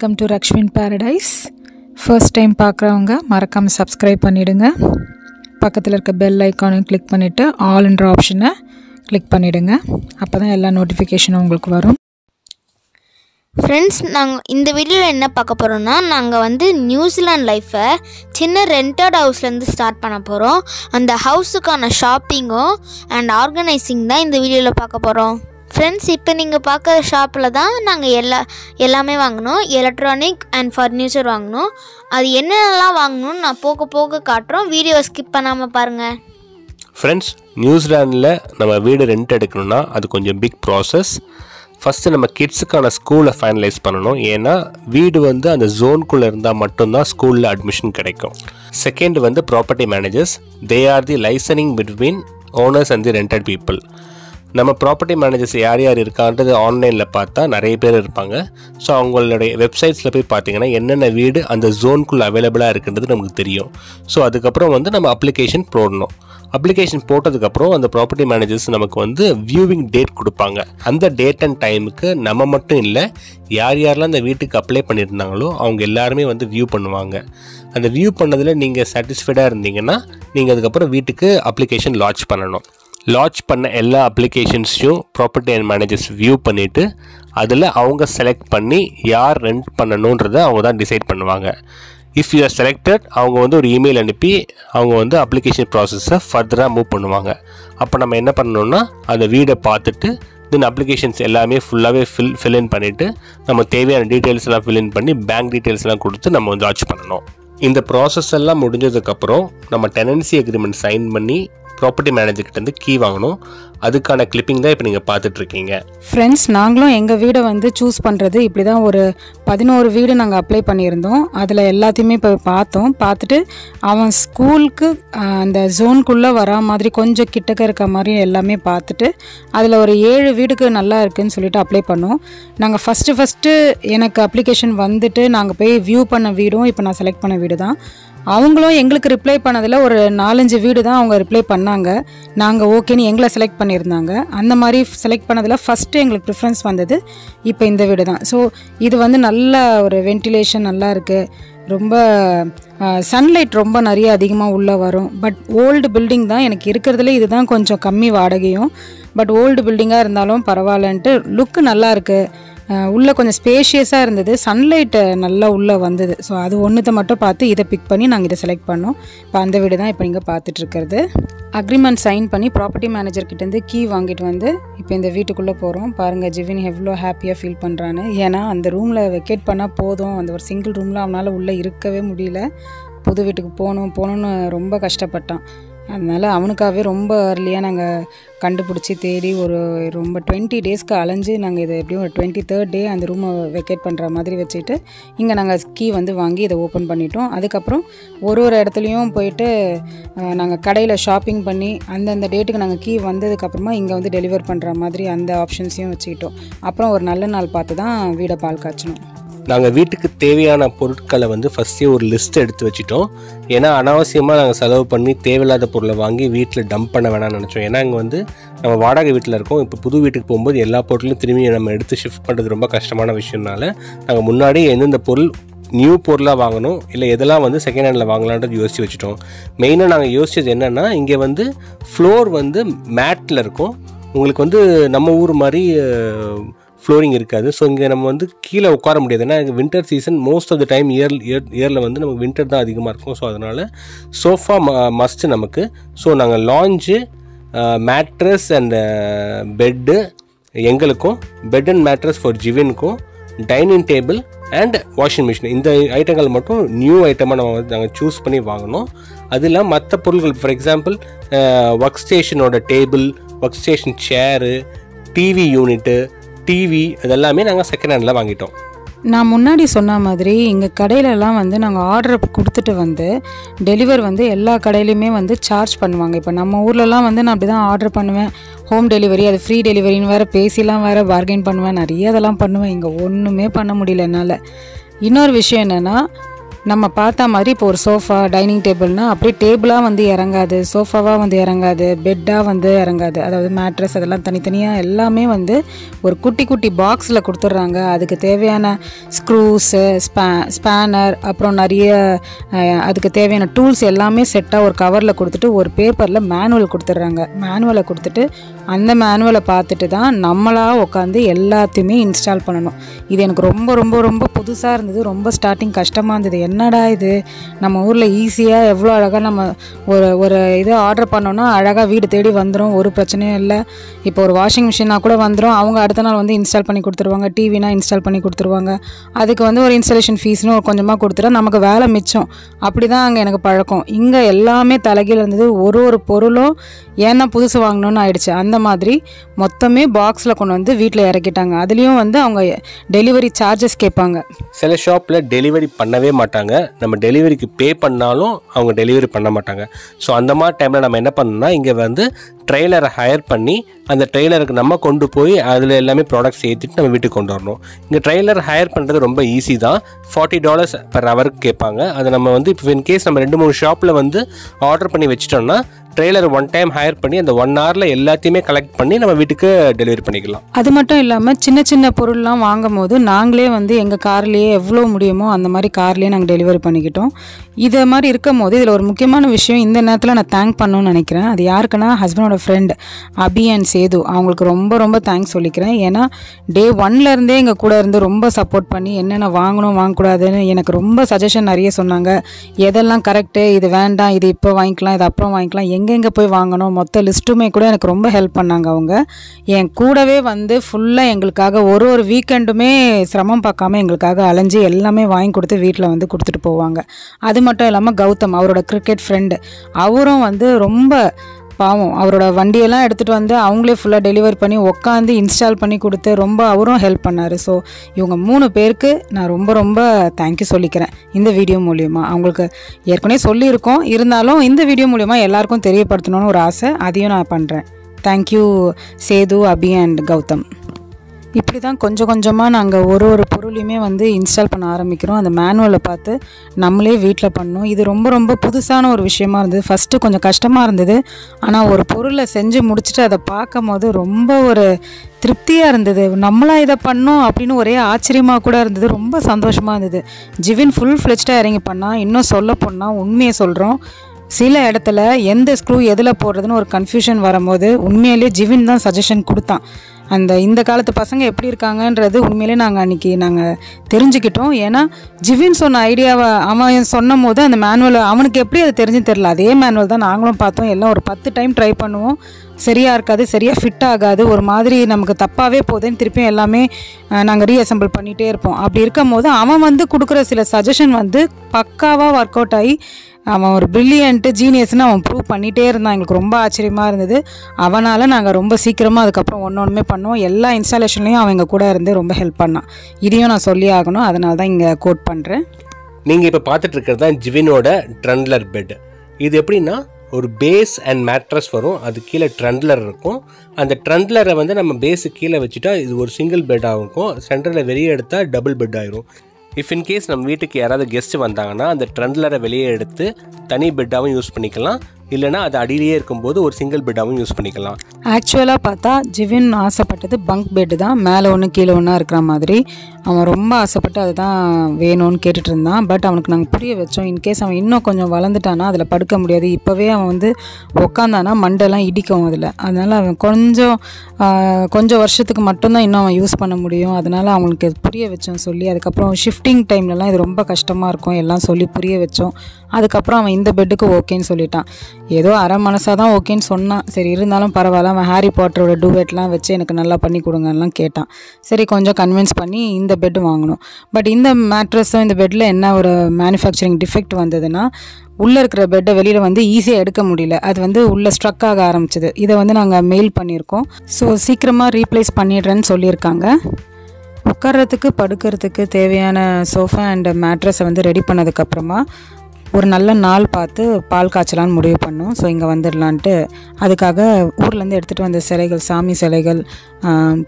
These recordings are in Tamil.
Welcome to Rakshmin paradise first time பார்க்குறவங்க மறக்காமல் சப்ஸ்கிரைப் பண்ணிவிடுங்க பக்கத்தில் இருக்க பெல் ஐக்கானை கிளிக் பண்ணிவிட்டு ஆல்ன்ற ஆப்ஷனை கிளிக் பண்ணிவிடுங்க அப்போ தான் எல்லா நோட்டிஃபிகேஷனும் உங்களுக்கு வரும். ஃப்ரெண்ட்ஸ் நாங்கள் இந்த வீடியோவில் என்ன பார்க்க போகிறோம்னா நாங்கள் வந்து நியூசிலாண்ட் லைஃப்பை சின்ன ரெண்டட் ஹவுஸ்லேருந்து ஸ்டார்ட் பண்ண போகிறோம் அந்த ஹவுஸுக்கான ஷாப்பிங்கும் அண்ட் ஆர்கனைசிங் தான் இந்த வீடியோவில் பார்க்க போகிறோம் ஃப்ரெண்ட்ஸ் இப்போ நீங்கள் பார்க்குற ஷாப்பில் தான் நாங்கள் எல்லா எல்லாமே வாங்கினோம் எலக்ட்ரானிக் அண்ட் ஃபர்னிச்சர் வாங்கினோம் அது என்னென்னலாம் வாங்கணும்னு நான் போக போக காட்டுறோம். வீடியோ ஸ்கிப் பண்ணாமல் பாருங்கள் ஃப்ரெண்ட்ஸ் நியூசிலாண்டில் நம்ம வீடு ரெண்ட் எடுக்கணும்னா அது கொஞ்சம் பிக் ப்ராசஸ் ஃபஸ்ட்டு நம்ம கிட்ஸுக்கான ஸ்கூலை ஃபைனலைஸ் பண்ணணும். ஏன்னா வீடு வந்து அந்த ஜோனுக்குள்ளே இருந்தால் மட்டும்தான் ஸ்கூலில் அட்மிஷன் கிடைக்கும். செகண்ட் வந்து property managers they are the liaisoning between owners and the rented people நம்ம ப்ராப்பர்ட்டி மேனேஜர்ஸ் யார் யார் இருக்கான்றது ஆன்லைனில் பார்த்தா நிறைய பேர் இருப்பாங்க. ஸோ அவங்களுடைய வெப்சைட்ஸில் போய் பார்த்தீங்கன்னா என்னென்ன வீடு அந்த ஜோனுக்குள்ளே அவைலபிளாக இருக்குன்றது நமக்கு தெரியும். ஸோ அதுக்கப்புறம் வந்து நம்ம அப்ளிகேஷன் போடணும். அப்ளிகேஷன் போட்டதுக்கப்புறம் அந்த ப்ராப்பர்ட்டி மேனேஜர்ஸ் நமக்கு வந்து வியூவிங் டேட் கொடுப்பாங்க. அந்த டேட் அண்ட் டைமுக்கு நம்ம மட்டும் இல்லை யார் யாரெல்லாம் அந்த வீட்டுக்கு அப்ளை பண்ணியிருந்தாங்களோ அவங்க எல்லாருமே வந்து வியூ பண்ணுவாங்க. அந்த வியூ பண்ணதில் நீங்கள் சாட்டிஸ்ஃபைடாக இருந்தீங்கன்னா நீங்கள் அதுக்கப்புறம் வீட்டுக்கு அப்ளிகேஷன் லான்ச் பண்ணணும். லான்ச் பண்ண எல்லா அப்ளிகேஷன்ஸையும் ப்ராப்பர்ட்டி அண்ட் மேனேஜர்ஸ் வியூ பண்ணிவிட்டு அதில் அவங்க செலக்ட் பண்ணி யார் ரெண்ட் பண்ணணுன்றதை அவங்க தான் டிசைட் பண்ணுவாங்க. இஃப் யூ ஆர் செலக்டட் அவங்க வந்து ஒரு இமெயில் அனுப்பி அவங்க வந்து அப்ளிகேஷன் ப்ராசஸை ஃபர்தராக மூவ் பண்ணுவாங்க. அப்போ நம்ம என்ன பண்ணணும்னா அந்த வீடை பார்த்துட்டு தென் அப்ளிகேஷன்ஸ் எல்லாமே ஃபுல்லாகவே ஃபில் ஃபில்இன் பண்ணிவிட்டு நம்ம தேவையான டீட்டெயில்ஸ் எல்லாம் ஃபில்இன் பண்ணி பேங்க் டீட்டெயில்ஸ் எல்லாம் கொடுத்து நம்ம வந்து லான்ச் பண்ணணும். இந்த ப்ராசஸ் எல்லாம் முடிஞ்சதுக்கப்புறம் நம்ம டெனன்சி அக்ரிமெண்ட் சைன் பண்ணி ப்ராப்பர்ட்டி மேனேஜர்கிட்டேருந்து கீ வாங்கணும். அதுக்கான கிளிப்பிங் தான் இப்போ நீங்கள் பார்த்துட்ருக்கீங்க. ஃப்ரெண்ட்ஸ் நாங்களும் எங்கள் வீடை வந்து சூஸ் பண்ணுறது இப்படி தான் ஒரு பதினோரு வீடு நாங்கள் அப்ளை பண்ணியிருந்தோம். அதில் எல்லாத்தையுமே இப்போ பார்த்தோம். பார்த்துட்டு அவன் ஸ்கூலுக்கு அந்த ஜோனுக்குள்ளே வரா மாதிரி கொஞ்சம் கிட்டக்க இருக்க மாதிரி எல்லாமே பார்த்துட்டு அதில் ஒரு ஏழு வீடுக்கு நல்லா இருக்குதுன்னு சொல்லிட்டு அப்ளை பண்ணோம். நாங்கள் ஃபஸ்ட்டு ஃபஸ்ட்டு எனக்கு அப்ளிகேஷன் வந்துட்டு நாங்கள் போய் வியூ பண்ண வீடும் இப்போ நான் செலக்ட் பண்ண வீடு தான் அவங்களும் எங்களுக்கு ரிப்ளை பண்ணதில் ஒரு நாலஞ்சு வீடு தான் அவங்க ரிப்ளை பண்ணாங்க. நாங்கள் ஓகேன்னு எங்களை செலக்ட் பண்ணியிருந்தாங்க. அந்த மாதிரி செலக்ட் பண்ணதில் ஃபஸ்ட்டு எங்களுக்கு ப்ரிஃபரன்ஸ் வந்தது இப்போ இந்த வீடு தான். ஸோ இது வந்து நல்ல ஒரு வென்டிலேஷன் நல்லா இருக்குது ரொம்ப சன்லைட் ரொம்ப நிறைய அதிகமாக உள்ளே வரும். பட் ஓல்டு பில்டிங் தான் எனக்கு இருக்கிறதுல இதுதான் கொஞ்சம் கம்மி வாடகையும். பட் ஓல்டு பில்டிங்காக இருந்தாலும் பரவாயில்லன்ட்டு லுக்கு நல்லா இருக்குது உள்ளே கொஞ்சம் ஸ்பேஷியஸாக இருந்தது. சன்லைட்டு நல்லா உள்ளே வந்தது. ஸோ அது ஒன்றுத்தை மட்டும் பார்த்து இதை பிக் பண்ணி நாங்கள் இதை செலக்ட் பண்ணோம். இப்போ அந்த வீடு தான் இப்போ நீங்கள் பார்த்துட்ருக்கிறது அக்ரிமெண்ட் சைன் பண்ணி ப்ராப்பர்ட்டி மேனேஜர்கிட்டேருந்து கீ வாங்கிட்டு வந்து இப்போ இந்த வீட்டுக்குள்ளே போகிறோம் பாருங்கள் ஜிவின் எவ்வளோ ஹாப்பியாக ஃபீல் பண்ணுறான்னு ஏன்னா அந்த ரூமில் வெக்கேட் பண்ணால் போதும். அந்த ஒரு சிங்கிள் ரூமில் அவனால் உள்ளே இருக்கவே முடியல. புது வீட்டுக்கு போகணும் போகணுன்னு ரொம்ப கஷ்டப்பட்டான். அதனால் அவனுக்காகவே ரொம்ப அர்லியாக நாங்கள் கண்டுபிடிச்சி தேடி ஒரு ரொம்ப டுவெண்ட்டி டேஸ்க்கு அலைஞ்சு நாங்கள் இதை எப்படியும் ஒரு டுவெண்ட்டி தேர்ட் டே அந்த ரூமை வெக்கேட் பண்ணுற மாதிரி வச்சுட்டு இங்கே நாங்கள் கீ வந்து வாங்கி இதை ஓப்பன் பண்ணிட்டோம். அதுக்கப்புறம் ஒரு ஒரு இடத்துலையும் போயிட்டு நாங்கள் கடையில் ஷாப்பிங் பண்ணி அந்தந்த டேட்டுக்கு நாங்கள் கீ வந்ததுக்கப்புறமா இங்கே வந்து டெலிவர் பண்ணுற மாதிரி அந்த ஆப்ஷன்ஸையும் வச்சுக்கிட்டோம். அப்புறம் ஒரு நல்ல நாள் பார்த்து தான் வீடை பால் காய்ச்சணும் நாங்கள் வீட்டுக்கு தேவையான பொருட்களை வந்து ஃபஸ்ட்டே ஒரு லிஸ்ட் எடுத்து வச்சிட்டோம். ஏன்னா அனாவசியமாக நாங்கள் செலவு பண்ணி தேவையில்லாத பொருளை வாங்கி வீட்டில் டம்ப் பண்ண வேணாம்னு நினச்சோம். ஏன்னா இங்கே வந்து நம்ம வாடகை வீட்டில் இருக்கோம். இப்போ புது வீட்டுக்கு போகும்போது எல்லா பொருளையும் திரும்பி நம்ம எடுத்து ஷிஃப்ட் பண்ணுறது ரொம்ப கஷ்டமான விஷயம்னால நாங்கள் முன்னாடி எந்தெந்த பொருள் நியூ பொருளாக வாங்கணும் இல்லை எதெல்லாம் வந்து செகண்ட் ஹேண்டில் வாங்கலான்றது யோசித்து வச்சுட்டோம். மெயினாக நாங்கள் யோசித்தது என்னென்னா இங்கே வந்து ஃப்ளோர் வந்து மேட்டில் இருக்கும். உங்களுக்கு வந்து நம்ம ஊர் மாதிரி ஃப்ளோரிங் இருக்காது. ஸோ இங்கே நம்ம வந்து கீழே உட்கார முடியாது. ஏன்னா winter season most of the time year year இயரில் வந்து நமக்கு வின்டர் தான் அதிகமாக இருக்கும். ஸோ அதனால் சோஃபா ம மஸ்ட்டு நமக்கு. ஸோ நாங்கள் லாஞ்சு மேட்ரஸ் அண்ட் பெட்டு எங்களுக்கும் bed and mattress for ஜிவினுக்கும் dining table and washing machine இந்த ஐட்டங்கள் மட்டும் நியூ ஐட்டமாக நம்ம நாங்கள் சூஸ் பண்ணி வாங்கினோம் அது இல்லாமல் மற்ற பொருட்கள் for example work ஸ்டேஷனோட table work station chair TV unit TV இதெல்லாமே நாங்கள் செகண்ட் ஹேண்டில் வாங்கிட்டோம். நான் முன்னாடி சொன்ன மாதிரி எங்கள் கடையிலலாம் வந்து நாங்கள் ஆர்டர் கொடுத்துட்டு வந்து டெலிவர் வந்து எல்லா கடையிலையுமே வந்து சார்ஜ் பண்ணுவாங்க. இப்போ நம்ம ஊர்லலாம் வந்து நான் அப்படி தான் ஆர்டர் பண்ணுவேன். ஹோம் டெலிவரி அது ஃப்ரீ டெலிவரின்னு வேறு பேசிலாம் வேறு பார்கெயின் பண்ணுவேன். நிறைய அதெல்லாம் பண்ணுவேன். இங்கே ஒன்றுமே பண்ண முடியல என்னால். இன்னொரு விஷயம் என்னென்னா நம்ம பார்த்தா மாதிரி இப்போ ஒரு சோஃபா டைனிங் டேபிள்னா அப்படியே டேபிளாக வந்து இறங்காது. சோஃபாவாக வந்து இறங்காது. பெட்டாக வந்து இறங்காது. அதாவது மேட்ரஸ் அதெல்லாம் தனித்தனியாக எல்லாமே வந்து ஒரு குட்டி குட்டி பாக்ஸில் கொடுத்துட்றாங்க. அதுக்கு தேவையான ஸ்க்ரூஸு ஸ்பே ஸ்பேனர் அப்புறம் நிறைய அதுக்கு தேவையான டூல்ஸ் எல்லாமே செட்டாக ஒரு கவரில் கொடுத்துட்டு ஒரு பேப்பரில் மேனுவல் கொடுத்துட்றாங்க. மேனுவலை கொடுத்துட்டு அந்த மேனுவலை பார்த்துட்டு தான் நம்மளாக உட்காந்து எல்லாத்தையுமே இன்ஸ்டால் பண்ணணும். இது எனக்கு ரொம்ப ரொம்ப ரொம்ப புதுசாக இருந்தது. ரொம்ப ஸ்டார்டிங் கஷ்டமாக இருந்தது. என்னடா இது? நம்ம ஊரில் ஈஸியாக எவ்வளோ அழகாக நம்ம ஒரு ஒரு இது ஆர்டர் பண்ணோன்னா அழகாக வீடு தேடி வந்துடும் ஒரு பிரச்சனையும் இல்லை. இப்போ ஒரு வாஷிங் மிஷினாக கூட வந்துடும் அவங்க அடுத்த நாள் வந்து இன்ஸ்டால் பண்ணி கொடுத்துருவாங்க டிவினா இன்ஸ்டால் பண்ணி கொடுத்துருவாங்க. அதுக்கு வந்து ஒரு இன்ஸ்டலேஷன் ஃபீஸ்னு ஒரு கொஞ்சமாக கொடுத்துட்டா நமக்கு வேலை மிச்சம். அப்படி தான் அங்கே எனக்கு பழக்கம். இங்கே எல்லாமே தலைகீழ் இருந்தது ஒரு ஒரு பொருளும் ஏன்னா புதுசு வாங்கணும்னு ஆயிடுச்சு. அந்த மாதிரி மொத்தமே பாக்ஸில் கொண்டு வந்து வீட்டில் இறக்கிட்டாங்க. அதுலேயும் வந்து அவங்க டெலிவரி சார்ஜஸ் கேட்பாங்க. சில ஷாப்பில் டெலிவரி பண்ணவே மாட்டாங்க. நம்ம டெலிவரிக்கு பே பண்ணாலும் அவங்க டெலிவரி பண்ண மாட்டாங்க. ஸோ அந்த மாதிரி டைமில் நம்ம என்ன பண்ணணும்னா இங்கே வந்து ட்ரெய்லரை ஹையர் பண்ணி அந்த ட்ரெய்லருக்கு நம்ம கொண்டு போய் அதில் எல்லாமே ப்ராடக்ட்ஸ் ஏற்றிட்டு நம்ம வீட்டுக்கு கொண்டு வரணும். இங்கே ட்ரெய்லர் ஹையர் பண்ணுறது ரொம்ப ஈஸி தான். ஃபார்ட்டி டாலர்ஸ் பர் ஹவருக்கு கேட்பாங்க. அதை நம்ம வந்து இப்போ இன் கேஸ் நம்ம ரெண்டு மூணு ஷாப்பில் வந்து ஆர்டர் பண்ணி வச்சிட்டோம்னா ட்ரெய்லர் ஒன் டைம் ஹையர் பண்ணி அந்த ஒன் ஹவரில் எல்லாத்தையுமே கலெக்ட் பண்ணி நம்ம வீட்டுக்கு டெலிவரி பண்ணிக்கலாம். அது மட்டும் இல்லாமல் சின்ன சின்ன பொருள்லாம் வாங்கும் போது நாங்களே வந்து எங்கள் கார்லேயே எவ்வளோ முடியுமோ அந்த மாதிரி கார்லேயே நாங்கள் டெலிவரி பண்ணிக்கிட்டோம். இதை மாதிரி இருக்கும் போது இதில் ஒரு முக்கியமான விஷயம் இந்த நேரத்தில் நான் தேங்க் பண்ணணும்னு நினைக்கிறேன். அது யாருக்குன்னா ஹஸ்பண்டோட ஃப்ரெண்ட் அபி அண்ட் சேது. அவங்களுக்கு ரொம்ப ரொம்ப தேங்க்ஸ் சொல்லிக்கிறேன். ஏன்னா டே ஒன்லேருந்தே எங்கள் கூட இருந்து ரொம்ப சப்போர்ட் பண்ணி என்னென்ன வாங்கணும் வாங்கக்கூடாதுன்னு எனக்கு ரொம்ப சஜஷன் நிறைய சொன்னாங்க. எதெல்லாம் கரெக்டு இது வேண்டாம் இது இப்போ வாங்கிக்கலாம் இது அப்புறம் வாங்கிக்கலாம் எங்கெங்கே போய் வாங்கணும் மொத்த லிஸ்ட்டுமே கூட எனக்கு ரொம்ப ஹெல்ப் பண்ணாங்க அவங்க. என் கூடவே வந்து ஃபுல்லாக எங்களுக்காக ஒரு ஒரு வீக்கெண்டுமே சிரமம் பார்க்காம எங்களுக்காக அலைஞ்சு எல்லாமே வாங்கி கொடுத்து வீட்டில் வந்து கொடுத்துட்டு போவாங்க. அது மட்டும் இல்லாமல் கௌதம் அவரோட கிரிக்கெட் ஃப்ரெண்டு அவரும் வந்து ரொம்ப பாவம். அவரோட வண்டியெல்லாம் எடுத்துகிட்டு வந்து அவங்களே ஃபுல்லாக டெலிவர் பண்ணி உட்காந்து இன்ஸ்டால் பண்ணி கொடுத்து ரொம்ப அவரும் ஹெல்ப் பண்ணார். ஸோ இவங்க மூணு பேருக்கு நான் ரொம்ப ரொம்ப தேங்க்யூ சொல்லிக்கிறேன். இந்த வீடியோ மூலியமாக அவங்களுக்கு ஏற்கனவே சொல்லியிருக்கோம். இருந்தாலும் இந்த வீடியோ மூலிமா எல்லாருக்கும் தெரியப்படுத்தணும்னு ஒரு ஆசை. அதையும் நான் பண்ணுறேன் thank you Sethu Abhi and Gautham. இப்படி தான் கொஞ்சம் கொஞ்சமாக நாங்கள் ஒரு ஒரு பொருளையுமே வந்து இன்ஸ்டால் பண்ண ஆரம்பிக்கிறோம். அந்த மேனுவலை பார்த்து நம்மளே வீட்டில் பண்ணோம். இது ரொம்ப ரொம்ப புதுசான ஒரு விஷயமா இருந்தது. ஃபஸ்ட்டு கொஞ்சம் கஷ்டமாக இருந்தது. ஆனால் ஒரு பொருளை செஞ்சு முடிச்சுட்டு அதை பார்க்கும் போது ரொம்ப ஒரு திருப்தியாக இருந்தது. நம்மளா இதை பண்ணோம் அப்படின்னு ஒரே ஆச்சரியமாக கூட இருந்தது. ரொம்ப சந்தோஷமாக இருந்தது. ஜிவின் ஃபுல் ஃப்ளெஜ்டாக இறங்கி பண்ணால் இன்னும் சொல்ல போனால் உண்மையை சொல்கிறோம் சில இடத்துல எந்த ஸ்க்ரூ எதில் போடுறதுன்னு ஒரு கன்ஃபியூஷன் வரும்போது உண்மையிலேயே ஜிவின் தான் சஜஷன் கொடுத்தான். அந்த இந்த காலத்து பசங்க எப்படி இருக்காங்கன்றது உண்மையிலே நாங்கள் அன்றைக்கி நாங்கள் தெரிஞ்சுக்கிட்டோம். ஏன்னா ஜிவின் சொன்ன ஐடியாவை அவன் சொன்னும் போது அந்த மேனுவல் அவனுக்கு எப்படி அது தெரிஞ்சு தெரில அதே மேனுவல் தான் நாங்களும் பார்த்தோம். எல்லாம் ஒரு பத்து டைம் ட்ரை பண்ணுவோம். சரியாக இருக்காது சரியாக ஃபிட் ஆகாது. ஒரு மாதிரி நமக்கு தப்பாகவே போகுதுன்னு திருப்பியும் எல்லாமே நாங்கள் ரீஅசம்பிள் பண்ணிகிட்டே இருப்போம். அப்படி இருக்கும் போது அவன் வந்து கொடுக்குற சில சஜஷன் வந்து பக்காவாக ஒர்க் அவுட் ஆகி அவன் ஒரு பிரில்லியன்ட்டு ஜீனியஸ்னு அவன் ப்ரூவ் பண்ணிகிட்டே இருந்தான். எங்களுக்கு ரொம்ப ஆச்சரியமாக இருந்தது. அவனால் நாங்கள் ரொம்ப சீக்கிரமாக அதுக்கப்புறம் ஒன்று ஒன்றுமே பண்ணுவோம். எல்லா இன்ஸ்டாலேஷன்லேயும் அவன் எங்கள் கூட இருந்து ரொம்ப ஹெல்ப் பண்ணான். இதையும் நான் சொல்லி ஆகணும். அதனால தான் இங்கே கோட் பண்ணுறேன் நீங்கள் இப்போ பார்த்துட்டு இருக்கிறது தான் ஜிவினோட ட்ரண்ட்லர் பெட் இது எப்படின்னா ஒரு பேஸ் அண்ட் மேட்ரஸ் வரும். அது கீழே ட்ரண்ட்லர் இருக்கும். அந்த ட்ரண்ட்லரை வந்து நம்ம பேஸு கீழே வச்சுட்டா இது ஒரு சிங்கிள் பெட்டாக இருக்கும். சென்டரில் வெளியே எடுத்தால் டபுள் பெட் ஆயிரும். இஃப் இன் கேஸ் நம்ம வீட்டுக்கு யாராவது கெஸ்ட் வந்தாங்கன்னா அந்த ட்ரெண்ட்லரை வெளியே எடுத்து தனி பெட்டாகவும் யூஸ் பண்ணிக்கலாம். இல்லைனா அது அடியிலேயே இருக்கும்போது ஒரு சிங்கிள் பெட்டாகவும் யூஸ் பண்ணிக்கலாம். ஆக்சுவலாக பார்த்தா ஜிவின் ஆசைப்பட்டது பங்க் பெட்டு தான். மேலே ஒன்று கீழே ஒன்றா இருக்கிற மாதிரி. அவன் ரொம்ப ஆசைப்பட்டு அதுதான் வேணும்னு கேட்டுட்டு இருந்தான். பட் அவனுக்கு நாங்கள் புரிய வச்சோம். இன்கேஸ் அவன் இன்னும் கொஞ்சம் வளர்ந்துட்டானா அதில் படுக்க முடியாது. இப்போவே அவன் வந்து உக்காந்தானா மண்டெல்லாம் இடிக்கும் அதில். அதனால் அவன் கொஞ்சம் கொஞ்சம் வருஷத்துக்கு மட்டும்தான் இன்னும் அவன் யூஸ் பண்ண முடியும். அதனால் அவனுக்கு புரிய வச்சோம் சொல்லி அதுக்கப்புறம் ஷிஃப்டிங் டைம்லலாம் இது ரொம்ப கஷ்டமாக இருக்கும். எல்லாம் சொல்லி புரிய வச்சோம். அதுக்கப்புறம் அவன் இந்த பெட்டுக்கு ஓகேன்னு சொல்லிட்டான். ஏதோ அரை மனசாக தான் ஓகேன்னு சொன்னான். சரி இருந்தாலும் பரவாயில்ல அவன் ஹாரி பாட்டரோட டூவெட்லாம் வச்சு எனக்கு நல்லா பண்ணி கொடுங்கலாம் கேட்டான். சரி கொஞ்சம் கன்வின்ஸ் பண்ணி இந்த பெட்டு வாங்கணும். பட் இந்த மேட்ரஸும் இந்த பெட்டில் என்ன ஒரு மேனுஃபேக்சரிங் டிஃபெக்ட் வந்ததுன்னா உள்ளே இருக்கிற பெட்டை வெளியில் வந்து ஈஸியாக எடுக்க முடியல. அது வந்து உள்ளே ஸ்ட்ரக் ஆக ஆரம்பிச்சது. இதை வந்து நாங்கள் மெயில் பண்ணியிருக்கோம். ஸோ சீக்கிரமாக ரீப்ளேஸ் பண்ணிடுறேன்னு சொல்லியிருக்காங்க. உட்கார்றதுக்கு படுக்கிறதுக்கு தேவையான சோஃபா அண்ட் மேட்ரஸை வந்து ரெடி பண்ணதுக்கப்புறமா ஒரு நல்ல நாள் பார்த்து பால் காய்ச்சலான்னு முடிவு பண்ணோம். ஸோ இங்கே வந்துடலான்ட்டு. அதுக்காக ஊர்லேருந்து எடுத்துகிட்டு வந்த சிலைகள் சாமி சிலைகள்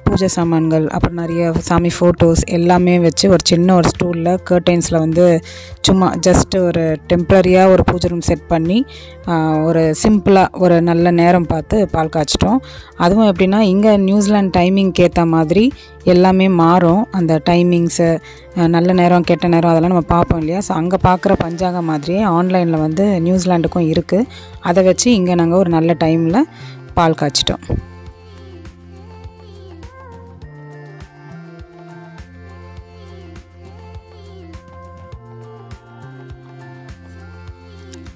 பூஜை சாமான்கள் அப்புறம் நிறைய சாமி ஃபோட்டோஸ் எல்லாமே வச்சு ஒரு சின்ன ஒரு ஸ்டூலில் கர்டைன்ஸில் வந்து சும்மா ஜஸ்ட் ஒரு டெம்ப்ரரியாக ஒரு பூஜை ரூம் செட் பண்ணி ஒரு சிம்பிளாக ஒரு நல்ல நேரம் பார்த்து பால் காய்ச்சிட்டோம். அதுவும் எப்படின்னா இங்கே நியூசிலாண்ட் டைமிங்க்கு ஏற்ற மாதிரி எல்லாமே மாறும். அந்த டைமிங்ஸு நல்ல நேரம் கெட்ட நேரம் அதெல்லாம் நம்ம பார்ப்போம் இல்லையா? ஸோ அங்கே பார்க்குற பஞ்சாங்கம் மாதிரியே ஆன்லைனில் வந்து நியூசிலாண்டுக்கும் இருக்குது அதை வச்சு இங்கே நாங்கள் ஒரு நல்ல டைமில் பால் காய்ச்சிட்டோம்.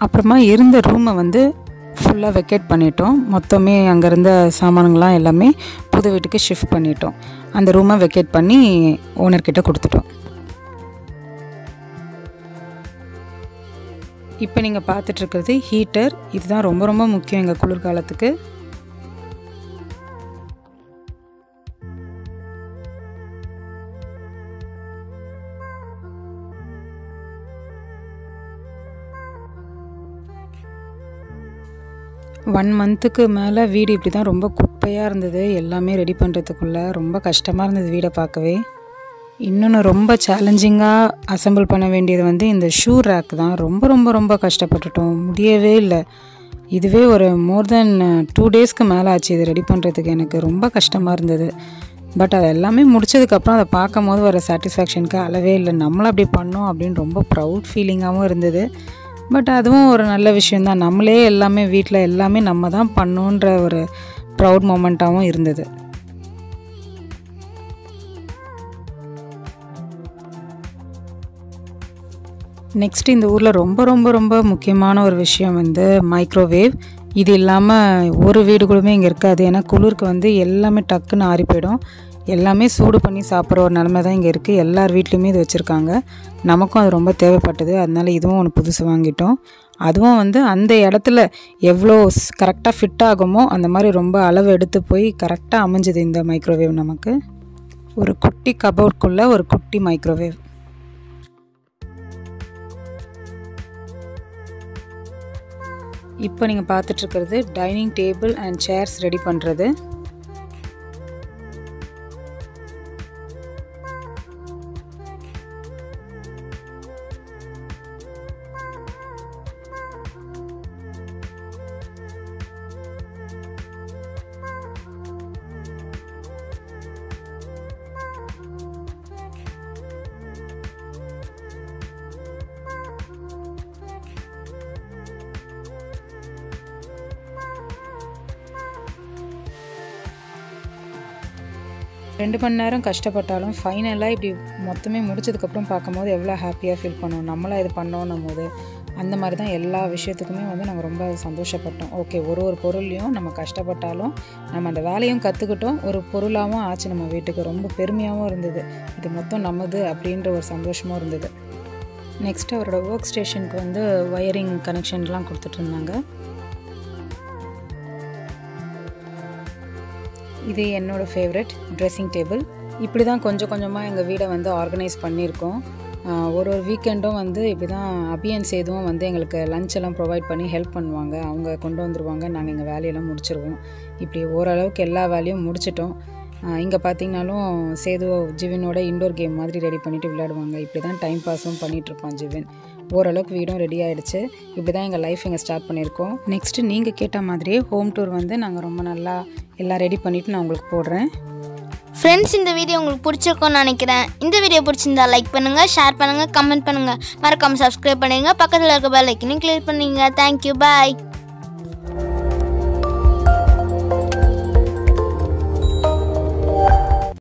அப்புறமா இருந்த ரூமை வந்து ஃபுல்லாக வெக்கேட் பண்ணிட்டோம். மொத்தமே அங்கே இருந்த சாமானுங்களாம் எல்லாமே புது வீட்டுக்கு ஷிஃப்ட் பண்ணிட்டோம். அந்த ரூமை வெக்கேட் பண்ணி ஓனர்கிட்ட கொடுத்துட்டோம். இப்போ நீங்கள் பார்த்துட்ருக்கிறது ஹீட்டர் இதுதான் ரொம்ப ரொம்ப முக்கியம் எங்கள் குளிர்காலத்துக்கு. ஒன் மந்த்துக்கு மேலே வீடு இப்படி தான் ரொம்ப குப்பையாக இருந்தது எல்லாமே ரெடி பண்ணுறதுக்குள்ளே ரொம்ப கஷ்டமாக இருந்தது வீடை பார்க்கவே. இன்னொன்று ரொம்ப சேலஞ்சிங்காக அசெம்பிள் பண்ண வேண்டியது வந்து இந்த ஷூ ரேக் தான். ரொம்ப ரொம்ப ரொம்ப கஷ்டப்பட்டுட்டோம். முடியவே இல்லை. இதுவே ஒரு மோர் தென் டூ டேஸ்க்கு மேலே ஆச்சு இது ரெடி பண்ணுறதுக்கு எனக்கு ரொம்ப கஷ்டமாக இருந்தது. பட் அது எல்லாமே முடிச்சதுக்கப்புறம் அதை பார்க்கும் போது வர சாட்டிஸ்ஃபேக்ஷனுக்கு அளவே இல்லை. நம்மளும் அப்படி பண்ணோம் அப்படின்னு ரொம்ப ப்ரௌட் ஃபீலிங்காகவும் இருந்தது. பட் அதுவும் ஒரு நல்ல விஷயந்தான் நம்மளே எல்லாமே வீட்டில் எல்லாமே நம்ம தான் பண்ணோன்ற ஒரு ப்ரௌட் மூமெண்ட்டாகவும் இருந்தது. நெக்ஸ்ட் இந்த ஊரில் ரொம்ப ரொம்ப ரொம்ப முக்கியமான ஒரு விஷயம் வந்து மைக்ரோவேவ். இது இல்லாமல் ஒரு வீடு கூடமே இங்கே இருக்காது. ஏன்னா குளிருக்கு வந்து எல்லாமே டக்குன்னு ஆறி போயிடும். எல்லாமே சூடு பண்ணி சாப்பிட்ற ஒரு நிலமை தான் இங்கே இருக்குது எல்லார் வீட்லேயுமே இது வச்சுருக்காங்க. நமக்கும் அது ரொம்ப தேவைப்பட்டது. அதனால இதுவும் ஒன்று புதுசு வாங்கிட்டோம். அதுவும் வந்து அந்த இடத்துல எவ்வளோ கரெக்டாக ஃபிட் ஆகுமோ அந்த மாதிரி ரொம்ப அளவு எடுத்து போய் கரெக்டாக அமைஞ்சது இந்த மைக்ரோவேவ் நமக்கு. ஒரு குட்டி கபோர்ட்குள்ளே ஒரு குட்டி மைக்ரோவேவ் இப்போ நீங்கள் பார்த்துட்ருக்கிறது dining table and chairs ready பண்ணுறது ரெண்டு மணி நேரம் கஷ்டப்பட்டாலும் ஃபைனலாக இப்படி மொத்தமே முடிச்சதுக்கப்புறம் பார்க்கும்போது எவ்வளோ ஹாப்பியாக ஃபீல் பண்ணோம். நம்மளாக இது பண்ணோன்னும் போது அந்த மாதிரி தான் எல்லா விஷயத்துக்குமே வந்து நாங்கள் ரொம்ப சந்தோஷப்பட்டோம். ஓகே ஒரு ஒரு பொருள்லையும் நம்ம கஷ்டப்பட்டாலும் நம்ம அந்த வேலையும் கற்றுக்கிட்டோம் ஒரு பொருளாகவும் ஆச்சு நம்ம வீட்டுக்கு. ரொம்ப பெருமையாகவும் இருந்தது. இது மொத்தம் நமது அப்படின்ற ஒரு சந்தோஷமும் இருந்தது. நெக்ஸ்ட் அவரோட ஒர்க் ஸ்டேஷனுக்கு வந்து ஒயரிங் கனெக்ஷன்லாம் கொடுத்துட்ருந்தாங்க இது என்னோடய ஃபேவரட் ட்ரெஸ்ஸிங் டேபிள் இப்படி தான் கொஞ்சம் கொஞ்சமாக எங்கள் வீடை வந்து ஆர்கனைஸ் பண்ணியிருக்கோம். ஒரு ஒரு வீக்கெண்டும் வந்து இப்படி தான் அபியன்ஸ் எதுவும் வந்து எங்களுக்கு லஞ்ச் எல்லாம் ப்ரொவைட் பண்ணி ஹெல்ப் பண்ணுவாங்க. அவங்க கொண்டு வந்துருவாங்க. நாங்கள் எங்கள் வேலையெல்லாம் முடிச்சிருவோம். இப்படி ஓரளவுக்கு எல்லா வேலையும் முடிச்சிட்டோம். இங்கே பார்த்தீங்கனாலும் சேது ஜிவினோட இண்டோர் கேம் மாதிரி ரெடி பண்ணிவிட்டு விளையாடுவாங்க. இப்படி தான் டைம் பாஸும் பண்ணிகிட்ருப்பான் ஜிவின். ஓரளவுக்கு வீடும் ரெடி ஆகிடுச்சு இப்படி தான் எங்கள் லைஃப் இங்கே ஸ்டார்ட் பண்ணியிருக்கோம். நெக்ஸ்ட்டு நீங்கள் கேட்ட மாதிரியே ஹோம் டூர் வந்து நாங்கள் ரொம்ப நல்லா எல்லாம் ரெடி பண்ணிவிட்டு நான் உங்களுக்கு போடுறேன். ஃப்ரெண்ட்ஸ் இந்த வீடியோ உங்களுக்கு பிடிச்சிருக்கும்னு நினைக்கிறேன். இந்த வீடியோ பிடிச்சிருந்தா லைக் பண்ணுங்கள் ஷேர் பண்ணுங்கள் கமெண்ட் பண்ணுங்கள் மறக்காமல் சப்ஸ்கிரைப் பண்ணுங்கள் பக்கத்தில் இருக்க பெல் ஐக்கனையும் கிளிக் பண்ணுங்க தேங்க்யூ பாய்